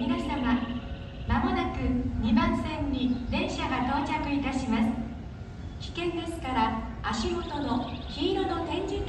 皆様まもなく2番線に電車が到着いたします。危険ですから足元の黄色の展示